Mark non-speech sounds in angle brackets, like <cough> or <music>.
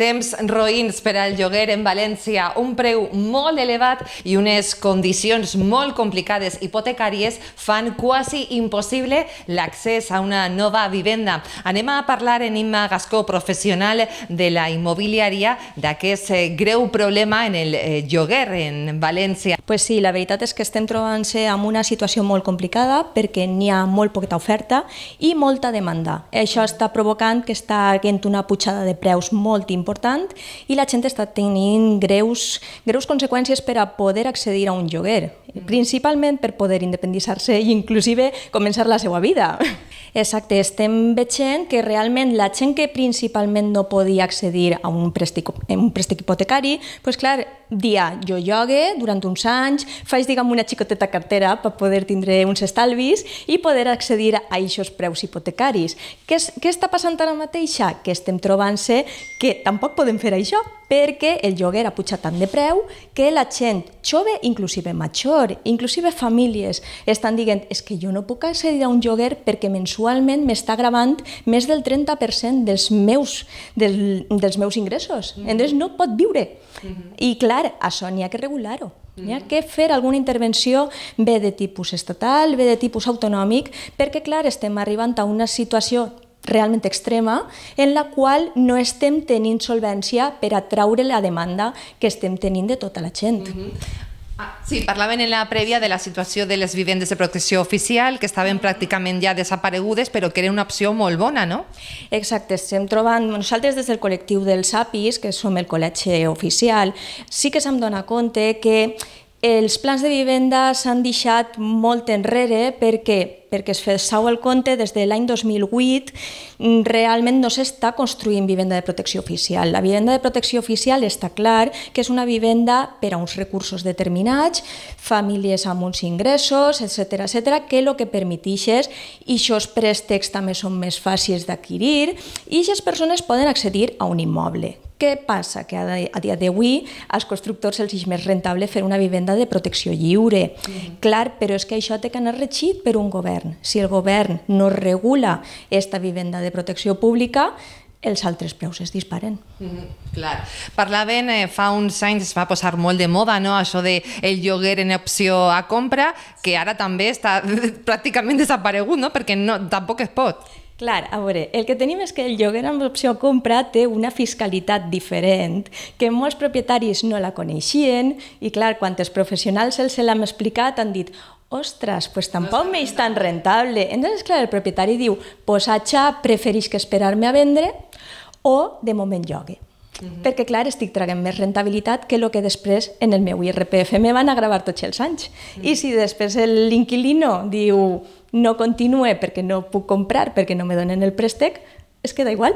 Temps roïns per al lloguer en València, un preu molt elevat i unes condicions molt complicades hipotecàries fan quasi impossible l'accés a una nova vivenda. Anem a parlar en Imma Gascó, professional de la immobiliària, d'aquest eh, greu problema en el eh, lloguer en València. Pues sí, la veritat és que estem trobant-se amb una situació molt complicada perquè n'hi ha molt poqueta oferta i molta demanda. Això està provocant que està havent una pujada de preus molt important important i la gent està tenint greus, greus conseqüències per a poder accedir a un lloguer, principalment per poder independitzar-se i inclusive començar la seva vida. Exacte, estem veient que realment la gent que principalment no podia accedir a un préstec, un préstec hipotecari, doncs clar, dia, jo llogue durant uns anys, faig diguem una xicoteta cartera per poder tindre uns estalvis i poder accedir a aquests preus hipotecaris. Què, què està passant ara mateixa? Que estem trobant-se que tampoc podem fer això, perquè el lloguer ha pujat tant de preu que la gent jove, inclusive major, inclusive famílies, estan dient és que jo no puc accedir a un lloguer perquè mensualment m'està gravant més del 30% dels meus, del, dels meus ingressos. Mm -hmm. Entonces no pot viure. Mm -hmm. I clar, això n'hi ha que regular-ho. N'hi ha que fer alguna intervenció bé de tipus estatal, bé de tipus autonòmic, perquè clar, estem arribant a una situació realment extrema en la qual no estem tenint solvència per atraure la demanda que estem tenint de tota la gent. Mm -hmm. Ah, sí, parlaven en la prèvia de la situació de les vivendes de protecció oficial, que estaven pràcticament ja desaparegudes, però que era una opció molt bona, no? Exacte, estem trobant, nosaltres des del col·lectiu dels APIs, que som el col·legi oficial, sí que s'hem donat compte que els plans de vivenda s'han deixat molt enrere perquè perquè es fessau el compte des de l'any 2008 realment no s'està construint vivenda de protecció oficial. La vivenda de protecció oficial està clar que és una vivenda per a uns recursos determinats, famílies amb uns ingressos, etc etc que el que permeteix és, i aquests préstecs també són més fàcils d'adquirir, i aquestes persones poden accedir a un immoble. Què passa? Que a dia d'avui als constructors els és més rentable fer una vivenda de protecció lliure. Mm -hmm. Clar, però és que això té que anar regit per un govern. Si el govern no regula esta vivenda de protecció pública, els altres preus es disparen. Mm -hmm, clar. Parlaven, eh, fa uns anys es va posar molt de moda no? això de el lloguer en opció a compra, que ara també està <laughs> pràcticament desaparegut, no? perquè no, tampoc es pot. Clar, a veure, el que tenim és que el lloguer amb opció compra té una fiscalitat diferent, que molts propietaris no la coneixien, i clar, quan els professionals els l'han explicat han dit ostres, pues tampoc no m'és tan rentable. Entonces, clar, el propietari diu, pues atxa preferix que esperar-me a vendre o de moment llogue. Uh -huh. perquè clar, estic traguent més rentabilitat que el que després en el meu IRPF me van a gravar tots els anys. Uh -huh. I si després l'inquilino diu no continue perquè no puc comprar, perquè no me donen el préstec, es queda igual.